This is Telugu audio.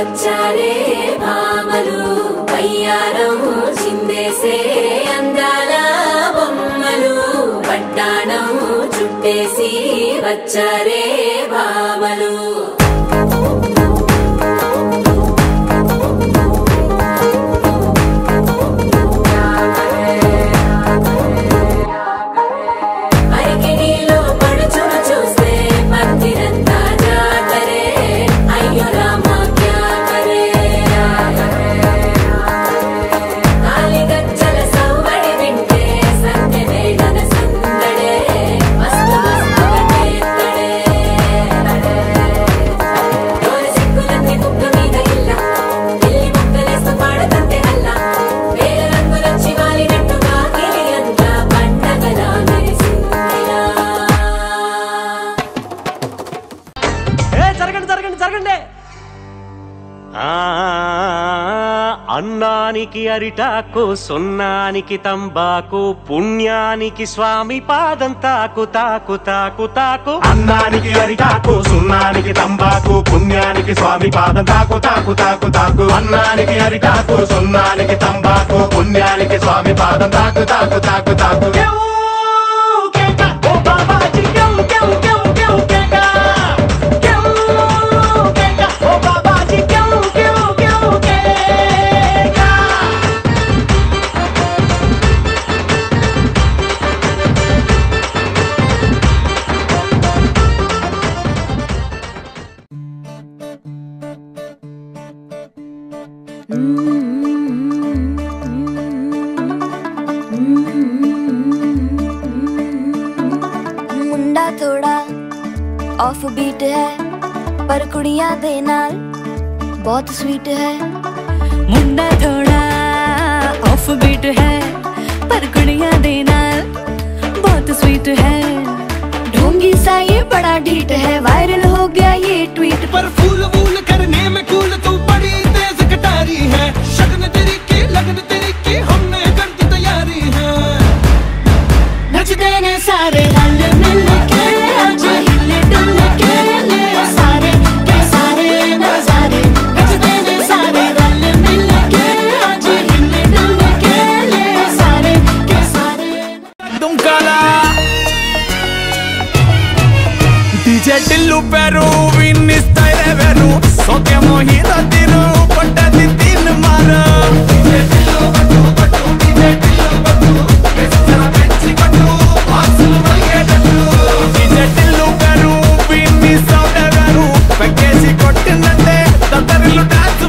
వచ్చారే భామలు వయ్యారం చిందేసే అందాల బొమ్మలు పట్టాణం చుట్టేసి వచ్చారే భామలు. జరగండి. అన్నానికి అరిటాకు సున్నానికి తంబాకు పుణ్యానికి స్వామి పాదం తాకు తాకు తాకు తాకు. అన్నానికి అరిటాకు సున్నానికి తంబాకు పుణ్యానికి స్వామి పాదం తాకు తాకు తాకు తాకు. అన్నానికి అరిటాకు సున్నానికి తంబాకు పుణ్యానికి స్వామి పాదం తాకు తాకు తాకు తాకు ਥੋੜਾ ਆਫ ਬੀਟ ਹੈ ਪਰ ਕੁੜੀਆਂ ਦੇ ਨਾਲ ਬਹੁਤ ਸਵੀਟ ਹੈ ਮੁੰਡਾ ਥੋੜਾ ਆਫ ਬੀਟ ਹੈ ਪਰ ਕੁੜੀਆਂ ਦੇ ਨਾਲ ਬਹੁਤ ਸਵੀਟ ਹੈ ढोंगी सा ये बड़ा ढीठ है वायरल हो गया ये ट्वीट पर फूल డిజెటిల్లు పెరు విన్నిస్తాయి వెరు సోకేమో హీరో తిరు పట్టది తిన్ మారు. కొట్టిందంటే తొందరలు డాన్స్